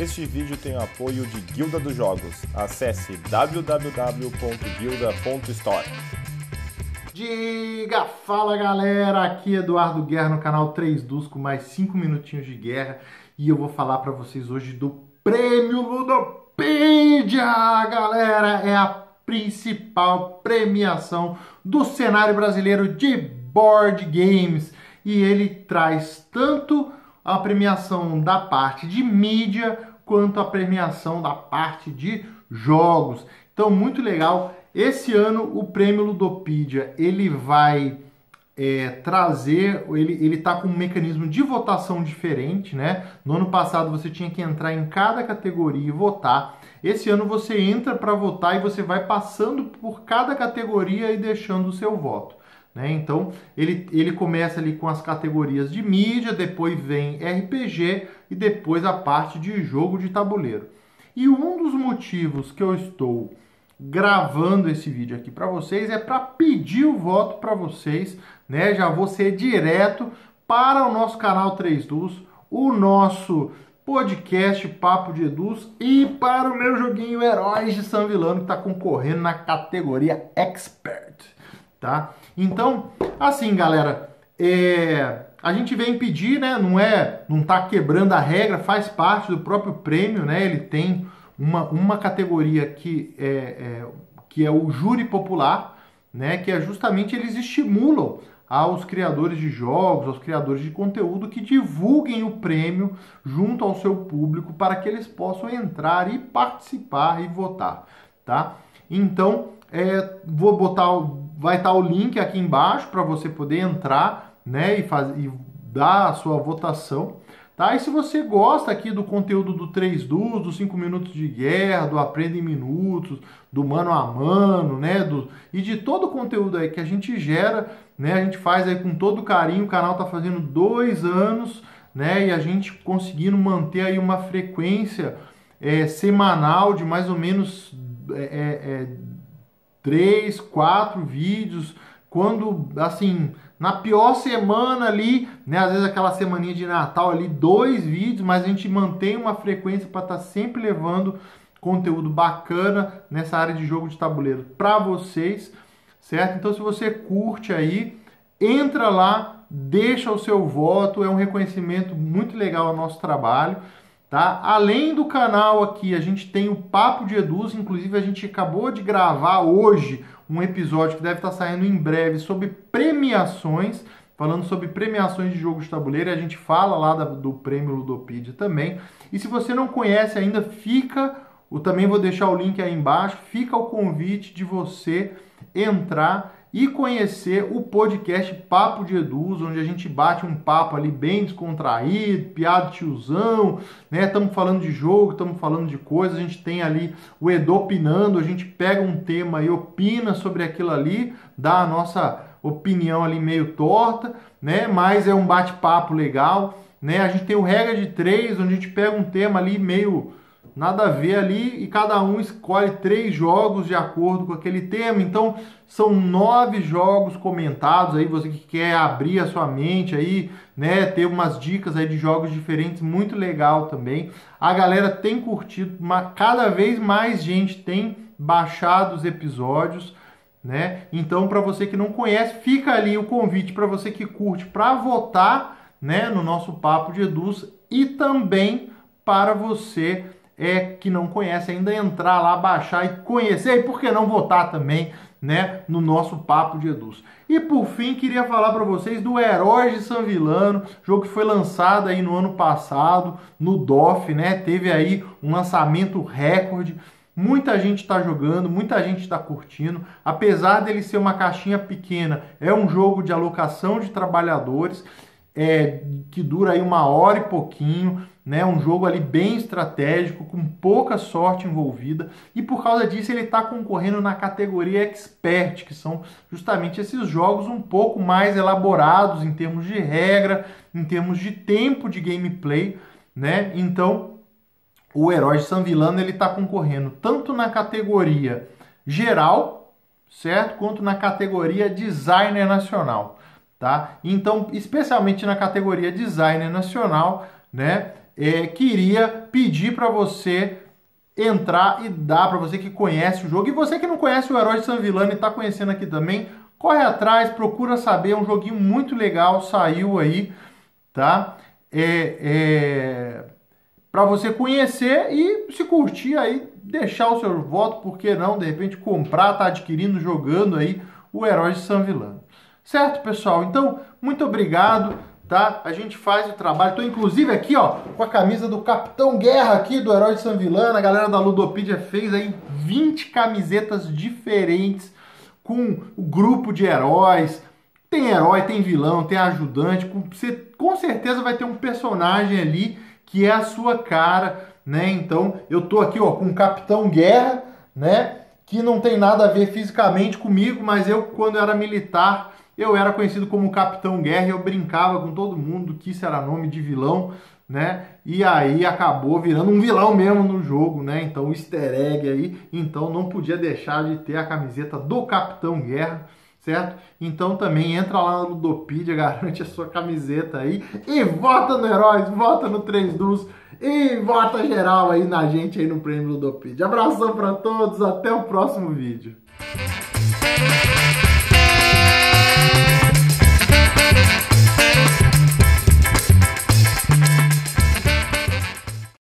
Este vídeo tem o apoio de Guilda dos Jogos. Acesse www.guilda.store. Diga, fala galera, aqui é Eduardo Guerra no canal 3 Dus com mais 5 minutinhos de guerra. E eu vou falar para vocês hoje do Prêmio Ludopedia, galera, é a principal premiação do cenário brasileiro de board games. E ele traz tanto a premiação da parte de mídia quanto a premiação da parte de jogos. Então, muito legal. Esse ano o prêmio Ludopedia ele vai é, trazer, ele ele está com um mecanismo de votação diferente, né? No ano passado você tinha que entrar em cada categoria e votar. Esse ano você entra para votar e você vai passando por cada categoria e deixando o seu voto. Né? Então ele, ele começa ali com as categorias de mídia, depois vem RPG e depois a parte de jogo de tabuleiro. E um dos motivos que eu estou gravando esse vídeo aqui para vocês é para pedir o voto para vocês, né? Já vou ser direto para o nosso canal 3 Dus, o nosso podcast Papo de Eduz e para o meu joguinho Heróis de São Vilano que está concorrendo na categoria Expert tá? Então, assim, galera, é, a gente vem pedir, né? Não é, não tá quebrando a regra, faz parte do próprio prêmio, né? Ele tem uma, uma categoria que é, é, que é o júri popular, né? Que é justamente eles estimulam aos criadores de jogos, aos criadores de conteúdo que divulguem o prêmio junto ao seu público para que eles possam entrar e participar e votar, tá? Então, é, vou botar, vai estar o link aqui embaixo para você poder entrar, né, e, fazer, e dar a sua votação. Tá? E se você gosta aqui do conteúdo do 3 Dus, dos 5 minutos de guerra, do Aprenda em Minutos, do mano a mano, né, do, e de todo o conteúdo aí que a gente gera, né, a gente faz aí com todo carinho, o canal tá fazendo dois anos, né, e a gente conseguindo manter aí uma frequência é, semanal de mais ou menos é, é, é três, quatro vídeos, quando assim, na pior semana ali, né, às vezes aquela semaninha de Natal ali, dois vídeos, mas a gente mantém uma frequência para estar tá sempre levando conteúdo bacana nessa área de jogo de tabuleiro para vocês, certo? Então se você curte aí, entra lá, deixa o seu voto, é um reconhecimento muito legal ao nosso trabalho. Tá? Além do canal aqui, a gente tem o Papo de Eduz, inclusive a gente acabou de gravar hoje um episódio que deve estar saindo em breve sobre premiações, falando sobre premiações de jogo de tabuleiro, a gente fala lá do prêmio Ludopedia também. E se você não conhece ainda, fica, eu também vou deixar o link aí embaixo, fica o convite de você entrar e conhecer o podcast Papo de Eduz, onde a gente bate um papo ali bem descontraído, piada tiozão, né? Estamos falando de jogo, estamos falando de coisas, a gente tem ali o Edo opinando, a gente pega um tema e opina sobre aquilo ali, dá a nossa opinião ali meio torta, né? Mas é um bate-papo legal, né? A gente tem o Regra de Três, onde a gente pega um tema ali meio nada a ver ali e cada um escolhe três jogos de acordo com aquele tema. Então são nove jogos comentados aí você que quer abrir a sua mente aí, né, ter umas dicas aí de jogos diferentes, muito legal também. A galera tem curtido, cada vez mais gente tem baixado os episódios. Né? Então, para você que não conhece, fica ali o convite para você que curte para votar né, no nosso Papo de Eduz e também para você é, que não conhece ainda entrar lá, baixar e conhecer, e por que não votar também, né, no nosso Papo de Eduz. E por fim, queria falar para vocês do Heróis de São Vilano, jogo que foi lançado aí no ano passado, no DOF, né, teve aí um lançamento recorde, Muita gente está jogando, muita gente está curtindo. Apesar dele ser uma caixinha pequena, é um jogo de alocação de trabalhadores é, que dura aí uma hora e pouquinho né? Um jogo ali bem estratégico, com pouca sorte envolvida, e por causa disso ele está concorrendo na categoria Expert, que são justamente esses jogos um pouco mais elaborados em termos de regra, em termos de tempo de gameplay, né? Então, o Herói de San Villano ele está concorrendo tanto na categoria geral, certo, quanto na categoria Designer Nacional, tá? Então, especialmente na categoria Designer Nacional, né? é, queria pedir para você entrar e dar para você que conhece o jogo. E você que não conhece o Herói de San Villano e está conhecendo aqui também, corre atrás, procura saber. É um joguinho muito legal, saiu aí, tá? É, é para você conhecer e se curtir aí, deixar o seu voto, por que não, de repente comprar, tá adquirindo, jogando aí o Herói de San Villano. Certo, pessoal? Então, muito obrigado tá? A gente faz o trabalho. Tô inclusive aqui, ó, com a camisa do Capitão Guerra aqui do Herói de San Villano. A galera da Ludopedia fez aí 20 camisetas diferentes com o grupo de heróis. Tem herói, tem vilão, tem ajudante. Você com certeza vai ter um personagem ali que é a sua cara, né? Então, eu tô aqui, ó, com o Capitão Guerra, né? Que não tem nada a ver fisicamente comigo, mas eu quando era militar eu era conhecido como Capitão Guerra, eu brincava com todo mundo que isso era nome de vilão, né? E aí acabou virando um vilão mesmo no jogo, né? Então, easter egg aí, então não podia deixar de ter a camiseta do Capitão Guerra, certo? Então também entra lá no Ludopedia, garante a sua camiseta aí e vota no Heróis, vota no 3 dos e vota geral aí na gente aí no Prêmio Ludopedia. Abração para todos, até o próximo vídeo.